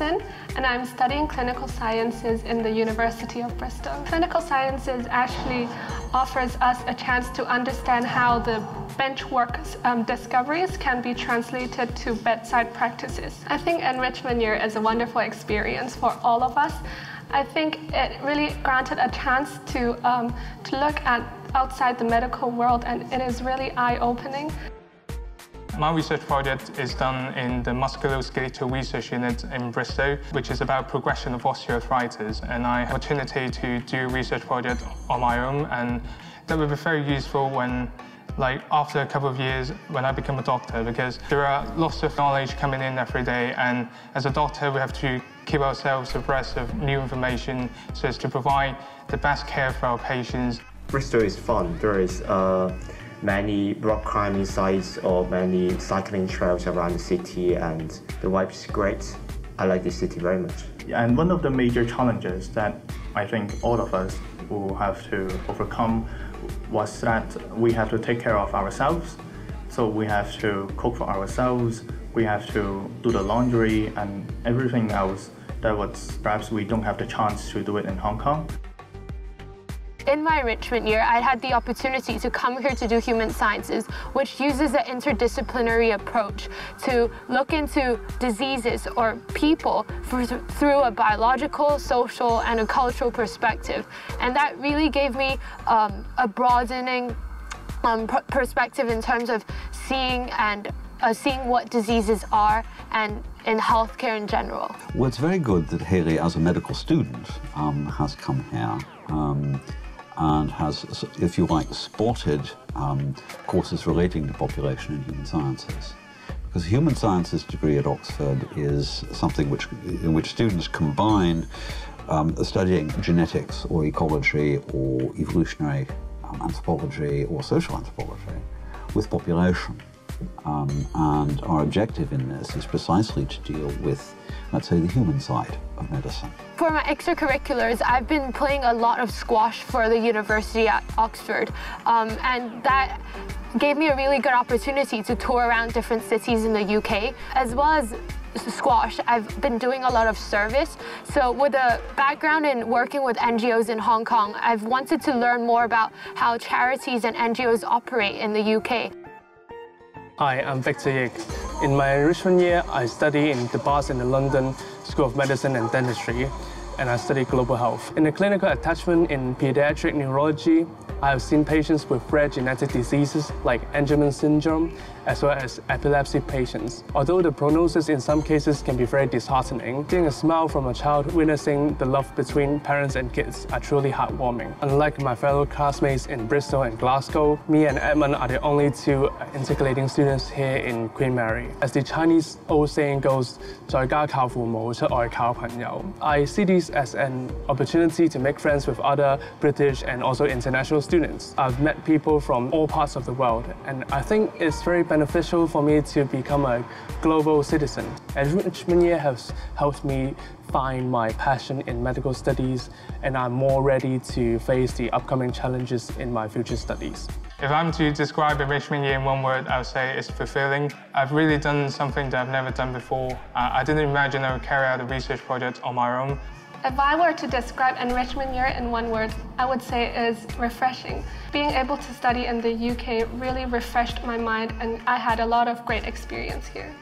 And I'm studying clinical sciences in the University of Bristol. Clinical sciences actually offers us a chance to understand how the bench work um, discoveries can be translated to bedside practices. I think enrichment year is a wonderful experience for all of us. I think it really granted a chance to, um, to look at outside the medical world and it is really eye-opening. My research project is done in the Musculoskeletal Research Unit in Bristol, which is about progression of osteoarthritis. And I have the opportunity to do a research project on my own, and that would be very useful when like after a couple of years when I become a doctor because there are lots of knowledge coming in every day and as a doctor we have to keep ourselves abreast of new information so as to provide the best care for our patients. Bristol is fun. There is uh, many rock climbing sites or many cycling trails around the city and the vibe is great. I like this city very much. And one of the major challenges that I think all of us will have to overcome was that we have to take care of ourselves. So we have to cook for ourselves, we have to do the laundry and everything else that was perhaps we don't have the chance to do it in Hong Kong. In my enrichment year, I had the opportunity to come here to do human sciences, which uses an interdisciplinary approach to look into diseases or people through a biological, social, and a cultural perspective. And that really gave me um, a broadening um, perspective in terms of seeing and uh, seeing what diseases are and in healthcare in general. Well, it's very good that Haley, as a medical student, um, has come here. Um, and has, if you like, spotted um, courses relating to population and human sciences. Because a human sciences degree at Oxford is something which, in which students combine um, studying genetics or ecology or evolutionary um, anthropology or social anthropology with population. Um, and our objective in this is precisely to deal with, let's say, the human side of medicine. For my extracurriculars, I've been playing a lot of squash for the university at Oxford, um, and that gave me a really good opportunity to tour around different cities in the UK, as well as squash, I've been doing a lot of service. So with a background in working with NGOs in Hong Kong, I've wanted to learn more about how charities and NGOs operate in the UK. Hi, I'm Victor Yik. In my enrichment year, I study in the Barts and the London School of Medicine and Dentistry, and I study global health. In the clinical attachment in pediatric neurology, I have seen patients with rare genetic diseases like Angelman syndrome, as well as epilepsy patients. Although the prognosis in some cases can be very disheartening, seeing a smile from a child witnessing the love between parents and kids are truly heartwarming. Unlike my fellow classmates in Bristol and Glasgow, me and Edmund are the only two integrating students here in Queen Mary. As the Chinese old saying goes, 在家靠父母，出外靠朋友. I see this as an opportunity to make friends with other British and also international students students. I've met people from all parts of the world, and I think it's very beneficial for me to become a global citizen. Enrichment Year has helped me find my passion in medical studies, and I'm more ready to face the upcoming challenges in my future studies. If I'm to describe enrichment year in one word, I would say it's fulfilling. I've really done something that I've never done before. Uh, I didn't imagine I would carry out a research project on my own. If I were to describe enrichment year in one word, I would say is refreshing. Being able to study in the UK really refreshed my mind and I had a lot of great experience here.